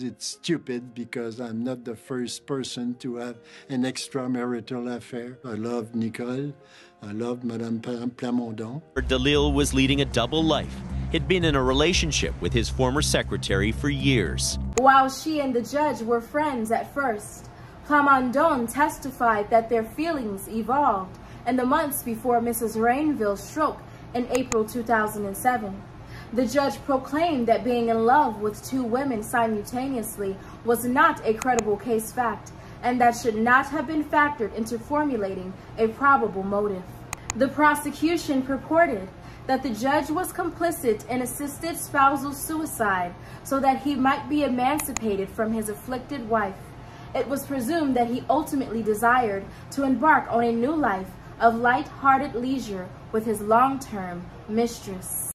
It's stupid because I'm not the first person to have an extramarital affair. I love Nicole. I love Madame Plamondon. Delisle was leading a double life. He'd been in a relationship with his former secretary for years. While she and the judge were friends at first, Plamondon testified that their feelings evolved in the months before Mrs. Rainville's stroke in April 2007. The judge proclaimed that being in love with two women simultaneously was not a credible case fact and that should not have been factored into formulating a probable motive. The prosecution purported that the judge was complicit in assisted spousal suicide so that he might be emancipated from his afflicted wife. It was presumed that he ultimately desired to embark on a new life of light-hearted leisure with his long-term mistress.